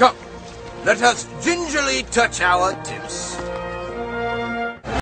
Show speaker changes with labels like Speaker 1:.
Speaker 1: Come, let us gingerly touch our tips.